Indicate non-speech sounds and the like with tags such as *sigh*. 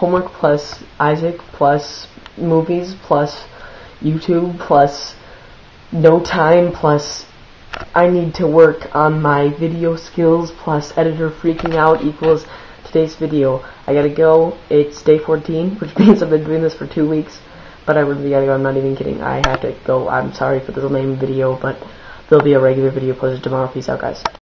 homework plus Isaac plus movies plus YouTube plus no time plus I need to work on my video skills plus editor freaking out equals today's video. I gotta go. It's day 14, *laughs* which means I've been doing this for two weeks. But I really gotta go. I'm not even kidding. I have to go. I'm sorry for the lame video, but there'll be a regular video posted tomorrow. Peace out, guys.